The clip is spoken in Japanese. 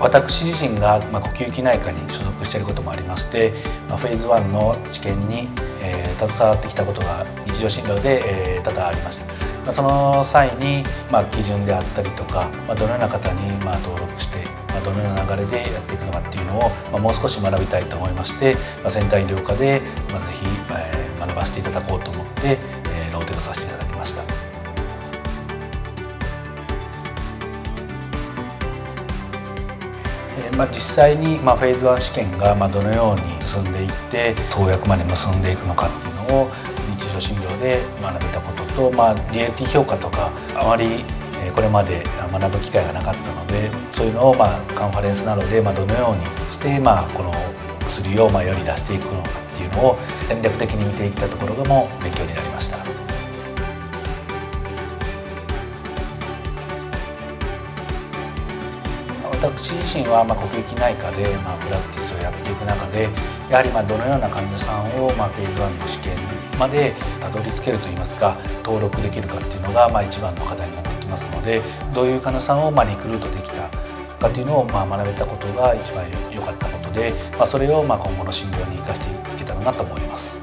私自身が、ま、呼吸器内科に所属していることもありまして、ま、フェーズ1の治験に、え、携わってきたことが日常診療で、え、多々ありました。ま、その際に、ま、基準であったりとか、ま、どのような方に、ま、登録して、ま、どのような流れでやっていくのかっていうのを、ま、もう少し学びたいと思いまして、まあ、先端医療科で、まあ、ぜひ、え、学ばせていただこうと思って、まあ、実際に、ま、フェーズ1試験が、ま、どのように進んでいって投薬まで結んでいくのかっていうのを日常診療で学べたことと、まあ、DLT 評価とかあまりこれまで学ぶ機会がなかったのでそういうのを、まあ、カンファレンスなどで、ま、どのようにして、まあ、この薬を、まあ、世に出していくのかっていうのを戦略的に見ていったところがも勉強になりました。私自身はま呼吸器内科でまプラクティスをやっていく中でやはりまどのような患者さんをまフェーズ1の試験までたどり着けるといいますか登録できるかっていうのがま一番の課題になってきますのでどういう患者さんをまリクルートできたかというのをま学べたことが一番良かったことで、まそれをま今後の診療に生かしていけたらなと思います。